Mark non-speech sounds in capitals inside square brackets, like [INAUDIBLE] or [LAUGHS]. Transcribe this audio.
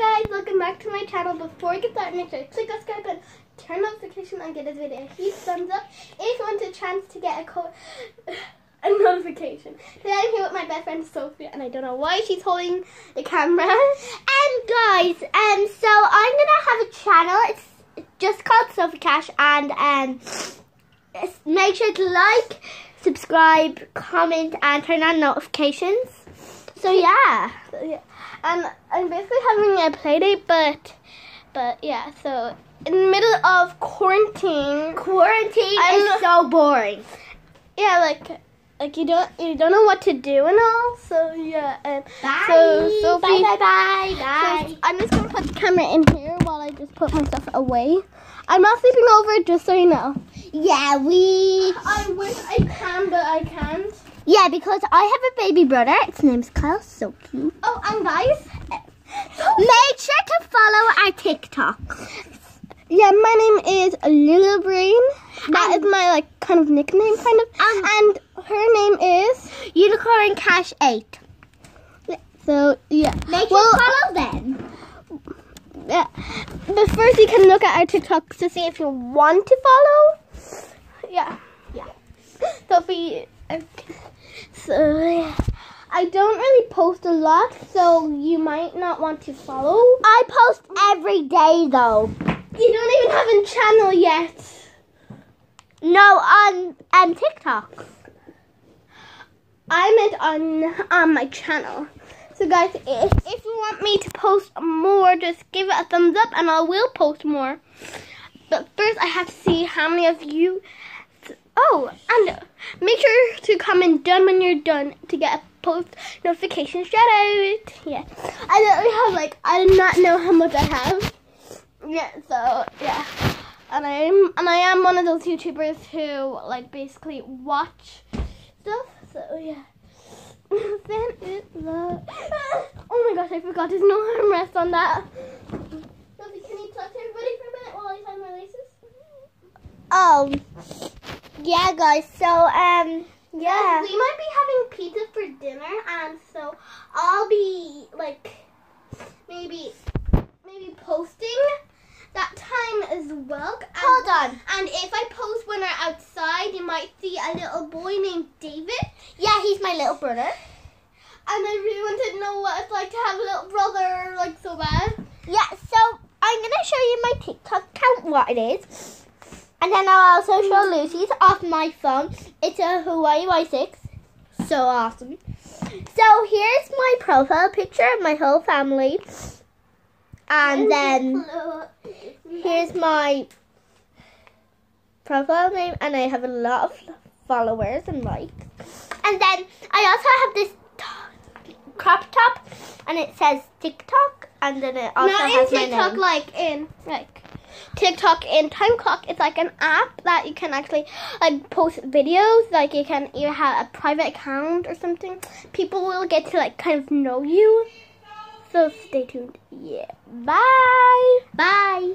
guys, welcome back to my channel. Before we get started, make sure to click the subscribe button, turn on, get this video a huge thumbs up. If you want a chance to get a code, [SIGHS] a notification. Today I'm here with my best friend Sophia, and I don't know why she's holding the camera. [LAUGHS] And guys, um, so I'm gonna have a channel. It's just called Sophie Cash, and um, make sure to like, subscribe, comment, and turn on notifications. So yeah, So, yeah, and I'm basically having a play date, but, but yeah. So in the middle of quarantine, quarantine I'm is so boring. yeah, like. Like you don't you don't know what to do and all, so yeah. Um, and Bye. So Sophie, bye, bye, bye, So. I'm just gonna put the camera in here while I just put myself away. I'm not sleeping over, just so you know. Yeah, we. I wish I can, but I can't. Yeah, because I have a baby brother. Its name's Kyle. So cute. Oh, and guys, Make sure to follow our TikTok. yeah, my name is Lila Breen. That is my like kind of nickname, kind of. Um, and her name is. Unicorn Cash Eight. So yeah. Make sure Well, to follow them. Yeah. But first, you can look at our TikToks to see if you want to follow. Yeah. Yeah. Sophie. okay. So. I don't really post a lot, so you might not want to follow. I post every day though. You don't even have a channel yet. No, on on TikTok. I meant on on my channel. So guys, if, if you want me to post more, just give it a thumbs up and I will post more. But first I have to see how many of you Oh, and make sure to comment done when you're done to get a post notification shout out. Yeah. I literally have like I do not know how much I have. Yeah, so yeah. And I'm and I am one of those YouTubers who like basically watch stuff. So yeah. [LAUGHS] then [LAUGHS] Oh my gosh, I forgot there's no armrest on that. Sophie, can you everybody for a minute while I my laces? Oh, yeah, guys. So um, yeah. We might be having pizza for dinner and so I'll be like maybe maybe posting that time as well. And, Hold on. And if I post when I'm outside, you might see a little boy named David. Yeah, he's my little brother. And I really want to know what it's like to have a little brother like so bad. Yeah. So I'm gonna show you my TikTok account what it is, and then I'll also show Lucy's off my phone. It's a Huawei Y6. So awesome. So here's my profile picture of my whole family. And then here's my profile name and I have a lot of followers and likes. And then I also have this crop top and it says TikTok and then it also Not in has my TikTok, name. like in like TikTok and Time Clock. It's like an app that you can actually like post videos. Like you can either have a private account or something. People will get to like kind of know you. So stay tuned. Yeah. Bye. Bye.